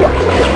Yeah.